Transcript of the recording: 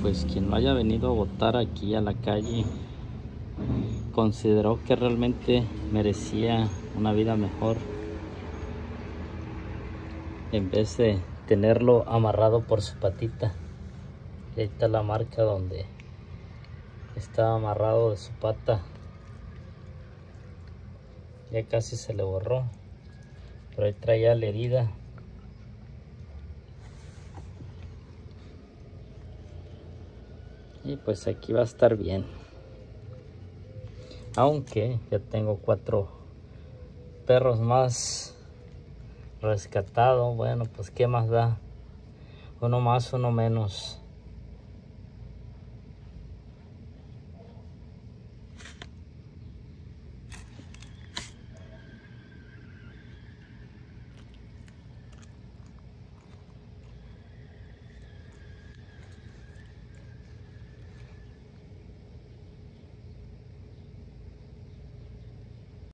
pues quien lo haya venido a votar aquí a la calle consideró que realmente merecía una vida mejor en vez de tenerlo amarrado por su patita. ahí está la marca donde estaba amarrado de su pata. Ya casi se le borró. Pero ahí traía la herida. Y pues aquí va a estar bien. Aunque ya tengo cuatro perros más rescatados. Bueno, pues qué más da. Uno más, uno menos.